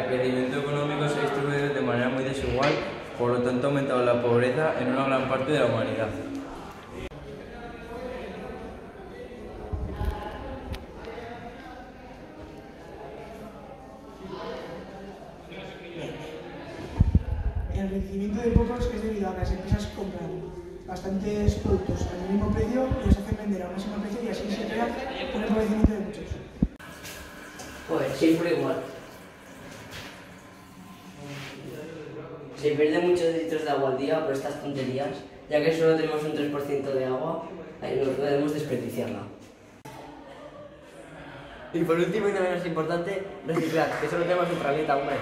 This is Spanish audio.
el crecimiento económico se distribuye de manera muy desigual, por lo tanto ha aumentado la pobreza en una gran parte de la humanidad. El crecimiento de pocos es debido a que las empresas compran bastantes productos al mismo precio y los hacen vender a un mismo precio y así se crea un empobrecimiento de muchos. Pues siempre igual. Se pierde muchos litros de agua al día por estas tonterías, ya que solo tenemos un 3% de agua, ahí no podemos desperdiciarla. Y por último y no menos importante, reciclar, que solo tenemos un planeta, hombre.